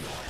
Yeah.